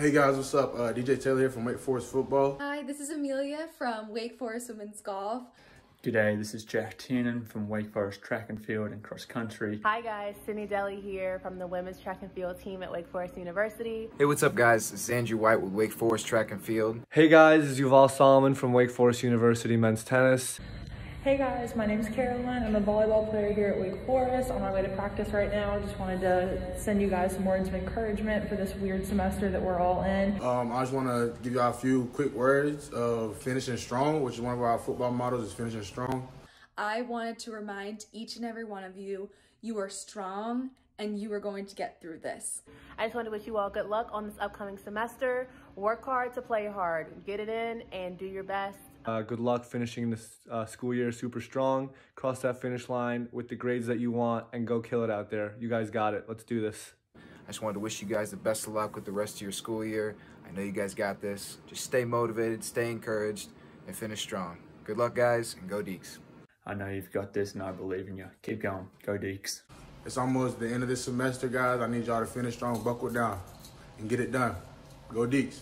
Hey guys, what's up? Uh, DJ Taylor here from Wake Forest Football. Hi, this is Amelia from Wake Forest Women's Golf. G'day, this is Jack Tiernan from Wake Forest Track and Field and Cross Country. Hi guys, Sydney Deli here from the women's track and field team at Wake Forest University. Hey, what's up guys? It's Andrew White with Wake Forest Track and Field. Hey guys, this is Yuval Solomon from Wake Forest University Men's Tennis. Hey guys, my name is Caroline. I'm a volleyball player here at Wake Forest. On my way to practice right now. Just wanted to send you guys some words of encouragement for this weird semester that we're all in. Um, I just want to give y'all a few quick words of finishing strong, which is one of our football models is finishing strong. I wanted to remind each and every one of you, you are strong and you are going to get through this. I just want to wish you all good luck on this upcoming semester. Work hard to play hard. Get it in and do your best. Uh, good luck finishing this uh, school year super strong. Cross that finish line with the grades that you want and go kill it out there. You guys got it. Let's do this. I just wanted to wish you guys the best of luck with the rest of your school year. I know you guys got this. Just stay motivated, stay encouraged, and finish strong. Good luck, guys, and go Deacs. I know you've got this and I believe in you. Keep going. Go Deacs. It's almost the end of this semester, guys. I need y'all to finish strong, buckle down, and get it done. Go Deacs.